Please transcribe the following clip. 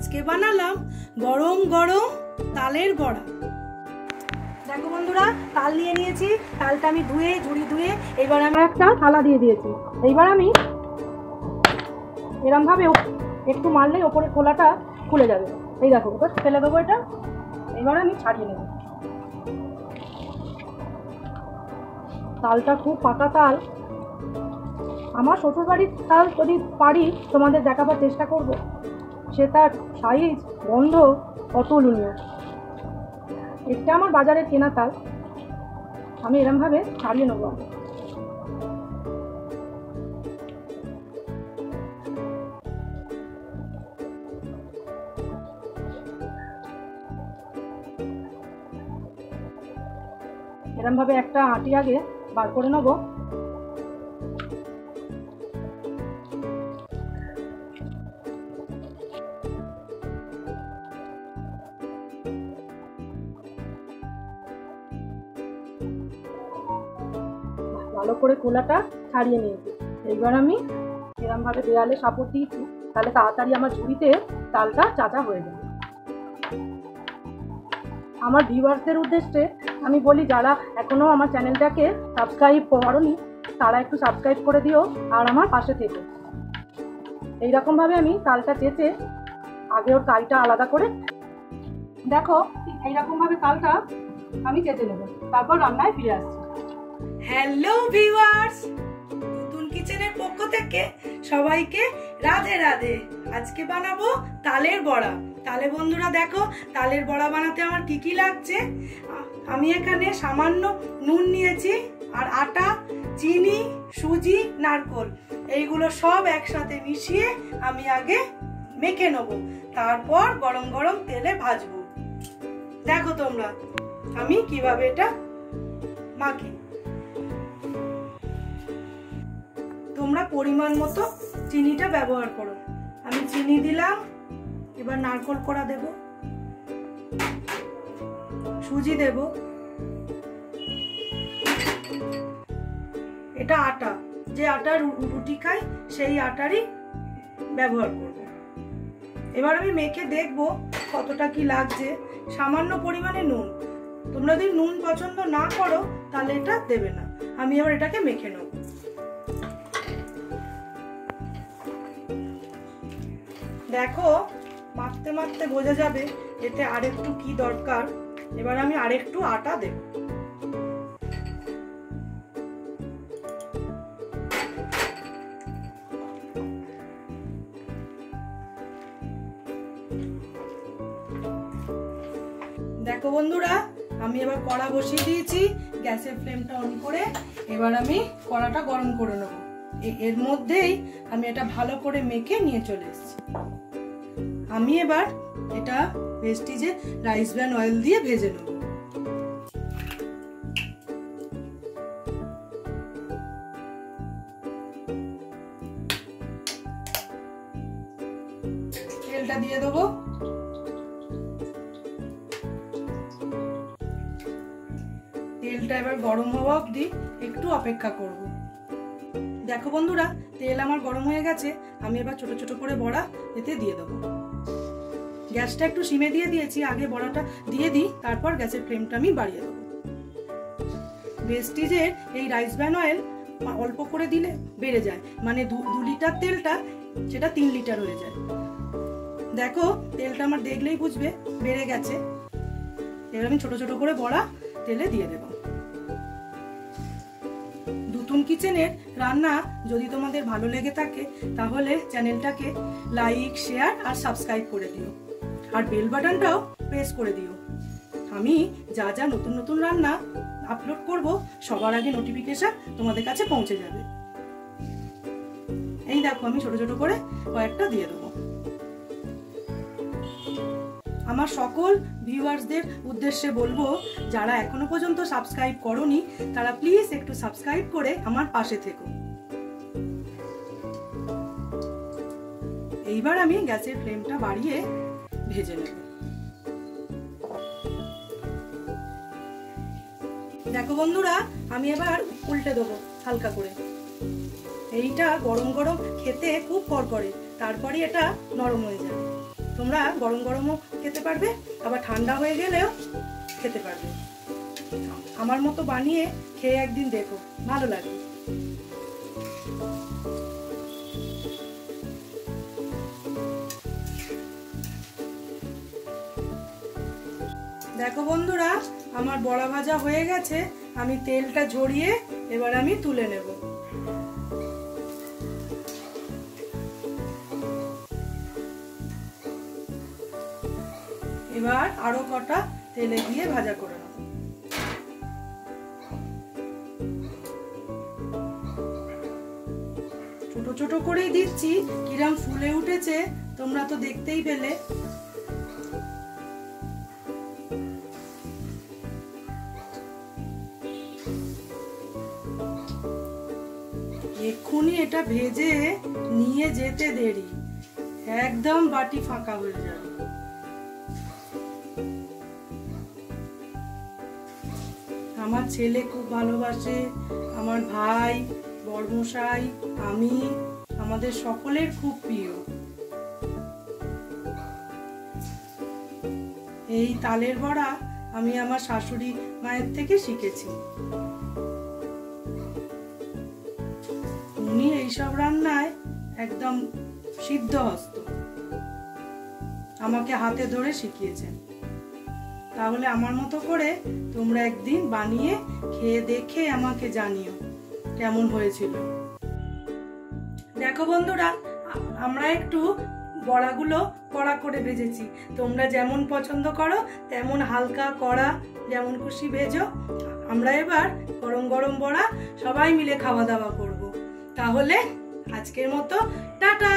আজকে বানালাম গরম গরম তালের বড়া। দেখো বন্ধুরা, তাল নিয়ে নিয়েছি, তালটা আমি ধুয়ে, ঝুড়ি ধুয়ে, এবার আমি একটা থালা দিয়ে দিয়েছি। এইবার আমি এরম ভাবে একটু মারলেই ওপরে খোলাটা খুলে যাবে। এই দেখো ওটা ফেলে দেবো এটা। এবার আমি ছাড়িয়ে নেব। তালটা খুব পাকা তাল। আমার শ্বশুরবাড়ির তাল যদি পারি, তোমাদের দেখাবার চেষ্টা করব। সে তার সাইজ, গন্ধ অতুলনীয় এটা আমার বাজারে কেনা তাল, আমি এরমভাবে ছাড়িয়ে নেব। এরমভাবে একটা আটি আগে বার করে নেব ভালো করে খোলাটা ছাড়িয়ে নিয়েছি। এইবার আমি এরমভাবে দেয়ালে সাপোর্ট দিয়েছি, তাহলে তাড়াতাড়ি আমার ঝুড়িতে তালটা চাচা হয়ে যাবে। আমার ভিউয়ার্সদের উদ্দেশ্যে আমি বলি, যারা এখনও আমার চ্যানেলটাকে সাবস্ক্রাইব করনি, তারা একটু সাবস্ক্রাইব করে দিও আর আমার পাশে থেকো। এইরকমভাবে আমি তালটা চেঁচে আগে ওর কাইটা আলাদা করে দেখো, এইরকমভাবে তালটা আমি চেঁচে নেব। তারপর রান্নায় ফিরে আসছি। হ্যালো ভিউয়ার্স নতুন কিচেনের পক্ষ থেকে সবাইকে রাধে রাধে। আজকে বানাবো তালের বড়া। তালে বন্ধুরা, দেখো, তালের বড়া বানাতে আমার কি কি লাগছে? আমি এখানে সামান্য নুন নিয়েছি আর আটা, চিনি, সুজি, নারকোল। এইগুলো সব একসাথে মিশিয়ে আমি আগে মেখে নেব। তারপর গরম গরম তেলে ভাজবো। দেখো তোমরা, আমি কীভাবে এটা মাখি। তোমরা পরিমাণ মতো চিনিটা ব্যবহার করো। আমি চিনি দিলাম, এবার নারকোল করা দেব। সুজি দেব। এটা আটা, যে আটা রুটি খাই সেই আটারই ব্যবহার করব। এবার আমি মেখে দেখব কতটা কি লাগছে। সামান্য পরিমাণে নুন। তোমরা যদি নুন পছন্দ না করো, তাহলে এটা দেবে না। আমি এবার এটাকে মেখে নেব। দেখো মাখতে মাখতে বোঝা যাবে এতে আরেকটু কি দরকার। এবার আমি আরেকটু আটা দেব। দেখো বন্ধুরা, আমি এবার কড়া বসিয়ে দিয়েছি, গ্যাসের ফ্লেমটা অন করে এবার আমি কড়াটা গরম করে নেব। এর মধ্যেই আমি এটা ভালো করে মেখে নিয়ে চলে এসেছি। আমি এবার এটা ভেস্টিজে রাইস ব্র্যান অয়েল দিয়ে ভেজে নেব। তেলটা দিয়ে দেবো। তেলটা এবার গরম হওয়া অবধি একটু অপেক্ষা করব। দেখো বন্ধুরা, তেল আমার গরম হয়ে গেছে, আমি এবার ছোট ছোট করে বড়া এতে দিয়ে দেবো। গ্যাসটা একটু সিমে দিয়ে দিয়েছি, আগে বড়াটা দিয়ে দিই, তারপর গ্যাসের ফ্লেমটা আমি বাড়িয়ে দেবো। ভেস্টিজের এই রাইস ব্যান অয়েল অল্প করে দিলে বেড়ে যায়। মানে দু লিটার তেলটা, সেটা তিন লিটার হয়ে যায়। দেখো, তেলটা আমার দেখলেই বুঝবে, বেড়ে গেছে। এবার আমি ছোট ছোট করে বড়া তেলে দিয়ে দেব। দুতুন কিচেনের রান্না যদি তোমাদের ভালো লেগে থাকে, তাহলে চ্যানেলটাকে লাইক, শেয়ার আর সাবস্ক্রাইব করে দিও। আর বেল বাটনটাও প্রেস করে দিও। আমি যা যা নতুন নতুন রান্না আপলোড করব, সবার আগে নোটিফিকেশন তোমাদের কাছে পৌঁছে যাবে। এই দেখো, আমি ছোট ছোট করে কয়েকটা দিয়ে দেবো। আমার সকল ভিউয়ার্সদের উদ্দেশ্যে বলব, যারা এখনও পর্যন্ত সাবস্ক্রাইব করনি, তারা প্লিজ একটু সাবস্ক্রাইব করে আমার পাশে থেকো। এইবার আমি গ্যাসের ফ্লেমটা বাড়িয়ে ভেজে নেব। দেখো বন্ধুরা, আমি এবার উল্টে দেবো হালকা করে। এইটা গরম গরম খেতে খুব কর করে তারপরে এটা নরম হয়ে যায় তোমরা গরম গরমও খেতে পারবে, আবার ঠান্ডা হয়ে গেলেও খেতে পারবে। আমার মতো বানিয়ে খেয়ে একদিন দেখো, ভালো লাগবে দেখো বন্ধুরা, আমার বড়া ভাজা হয়ে গেছে, আমি তেলটা ঝরিয়ে এবার আমি তুলে নেব। এবার আরও কটা তেলে দিয়ে ভাজা করে নেব। ছোট ছোট করেই দিচ্ছি, কিরাম ফুলে উঠেছে, তোমরা তো দেখতেই পেলে। এক্ষুনি এটা ভেজে নিয়ে যেতে দেরি। একদম বাটি ফাঁকা হয়ে যাবে। আমার ছেলে খুব ভালোবাসে, আমার ভাই, বড়মশাই, আমি, আমাদের সকলের খুব প্রিয়। এই তালের বড়া আমি আমার শাশুড়ি মায়ের থেকে শিখেছি। এইসব রান্নায় একদম সিদ্ধ হস্ত। আমাকে হাতে ধরে শিখিয়েছেন। তাহলে আমার মতো করে তোমরা একদিন বানিয়ে খেয়ে দেখে আমাকে জানিও কেমন হয়েছিল। দেখো বন্ধুরা, আমরা একটু বড়াগুলো কড়া করে ভেজেছি। তোমরা যেমন পছন্দ করো, তেমন হালকা কড়া যেমন খুশি ভেজো। আমরা এবার গরম গরম বড়া সবাই মিলে খাওয়া দাওয়া করব। তাহলে আজকের মতো টাটা!